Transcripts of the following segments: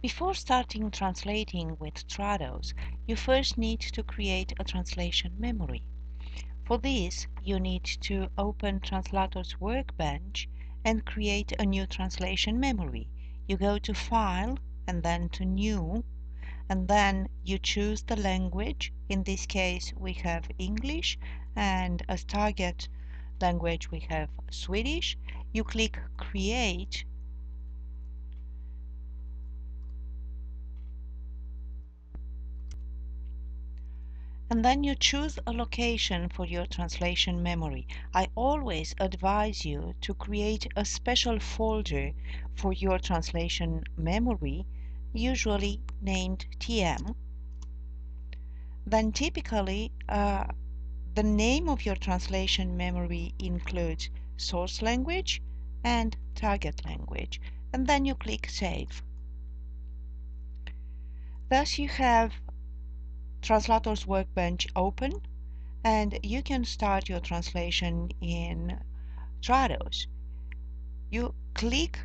Before starting translating with Trados, you first need to create a translation memory. For this, you need to open Translator's Workbench and create a new translation memory. You go to File and then to New and then you choose the language. In this case, we have English and as target language we have Swedish. You click Create and then you choose a location for your translation memory. I always advise you to create a special folder for your translation memory, usually named TM. Then typically uh, the name of your translation memory includes source language and target language and then you click Save. Thus you have Translator's Workbench open and you can start your translation in Trados. You click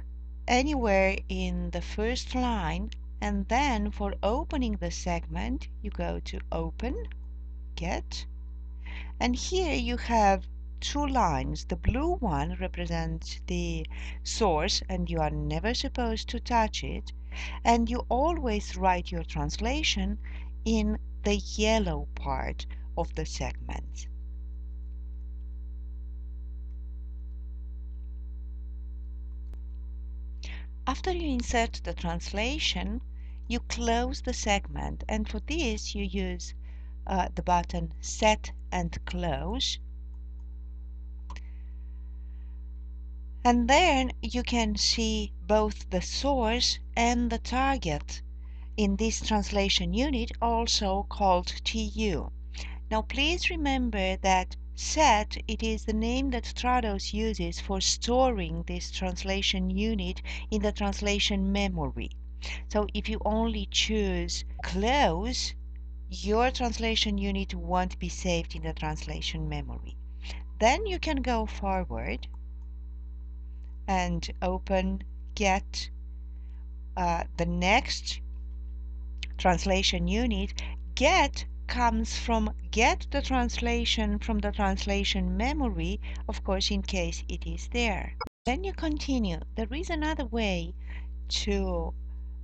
anywhere in the first line and then for opening the segment you go to Open, Get and here you have two lines. The blue one represents the source and you are never supposed to touch it and you always write your translation in the yellow part of the segment. After you insert the translation, you close the segment and for this you use uh, the button Set and Close. And then you can see both the source and the target in this translation unit also called TU. Now please remember that set it is the name that Trados uses for storing this translation unit in the translation memory. So if you only choose close, your translation unit won't be saved in the translation memory. Then you can go forward and open get uh, the next translation unit, get comes from get the translation from the translation memory, of course, in case it is there. Then you continue. There is another way to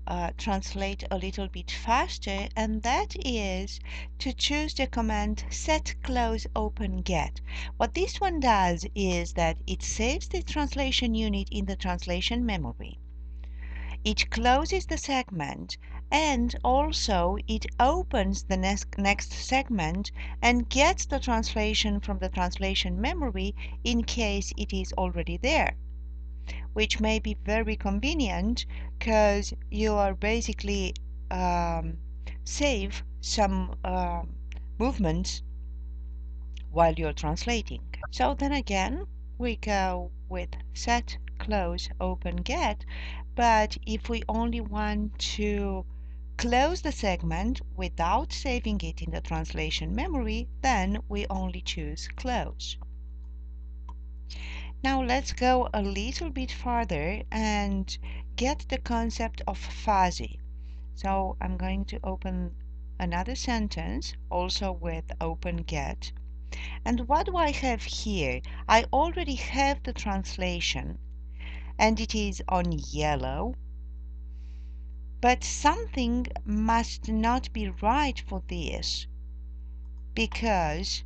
uh, translate a little bit faster and that is to choose the command set close open get what this one does is that it saves the translation unit in the translation memory it closes the segment and also it opens the next, next segment and gets the translation from the translation memory in case it is already there which may be very convenient because you are basically um, save some uh, movements while you're translating. So then again we go with set, close, open, get but if we only want to close the segment without saving it in the translation memory, then we only choose close. Now let's go a little bit further and get the concept of fuzzy. So I'm going to open another sentence also with open get. And what do I have here? I already have the translation and it is on yellow but something must not be right for this because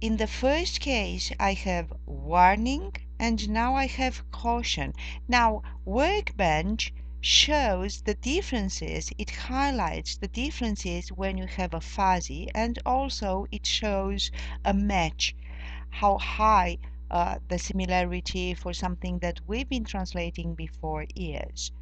in the first case I have warning and now I have caution. Now workbench shows the differences, it highlights the differences when you have a fuzzy and also it shows a match, how high uh, the similarity for something that we've been translating before is.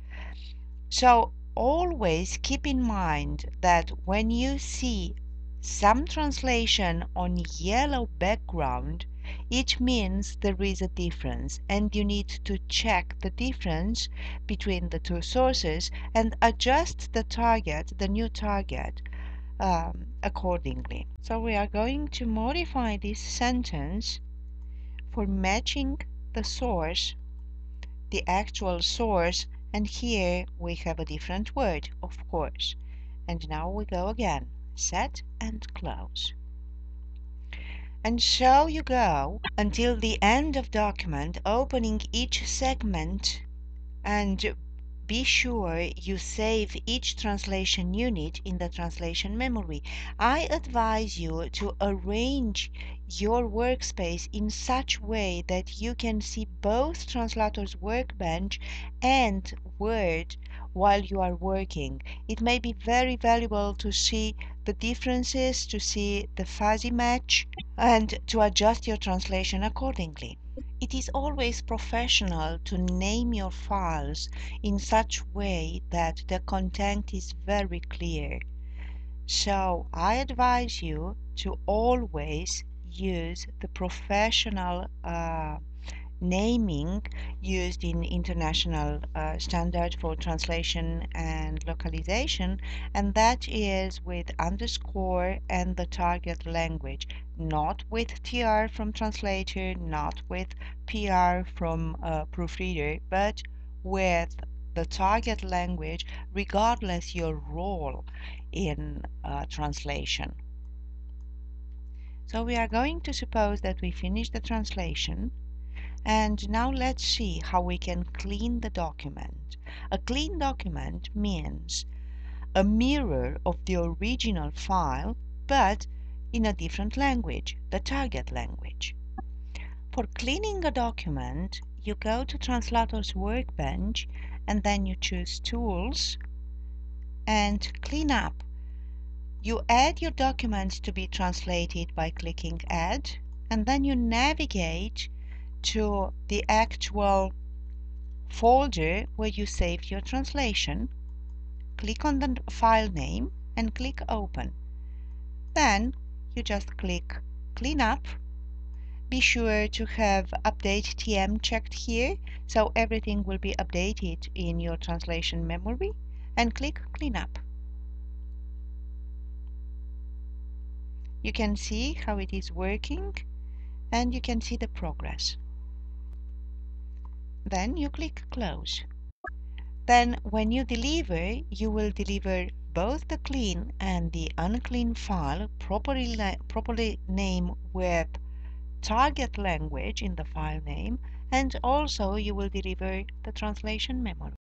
So always keep in mind that when you see some translation on yellow background, it means there is a difference and you need to check the difference between the two sources and adjust the target, the new target, um, accordingly. So we are going to modify this sentence for matching the source, the actual source and here we have a different word of course. And now we go again set and close. And so you go until the end of document opening each segment and be sure you save each translation unit in the translation memory. I advise you to arrange your workspace in such way that you can see both translators workbench and Word while you are working. It may be very valuable to see the differences, to see the fuzzy match, and to adjust your translation accordingly. It is always professional to name your files in such way that the content is very clear. So I advise you to always use the professional uh, naming used in international uh, standard for translation and localization and that is with underscore and the target language not with tr from translator not with pr from uh, proofreader but with the target language regardless your role in uh, translation so we are going to suppose that we finish the translation and now let's see how we can clean the document. A clean document means a mirror of the original file, but in a different language, the target language. For cleaning a document, you go to Translator's Workbench and then you choose Tools and Clean Up. You add your documents to be translated by clicking Add and then you navigate to the actual folder where you saved your translation, click on the file name and click open. Then you just click clean up. Be sure to have update TM checked here so everything will be updated in your translation memory and click clean up. You can see how it is working and you can see the progress. Then you click close. Then when you deliver, you will deliver both the clean and the unclean file properly, properly name with target language in the file name and also you will deliver the translation memory.